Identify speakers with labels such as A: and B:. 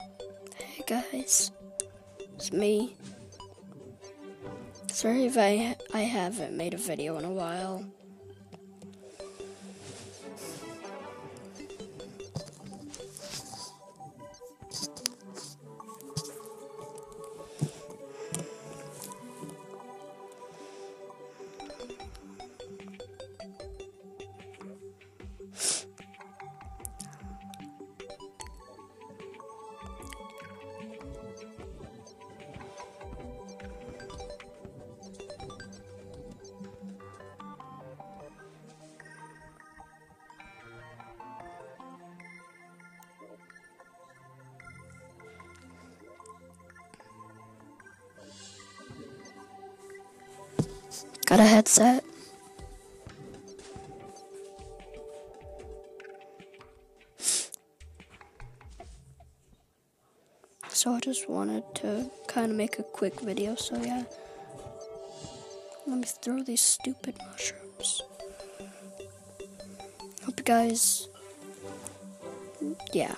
A: Hey guys, it's me. Sorry if I I haven't made a video in a while. Got a headset. So I just wanted to kind of make a quick video, so yeah. Let me throw these stupid mushrooms. Hope you guys, yeah.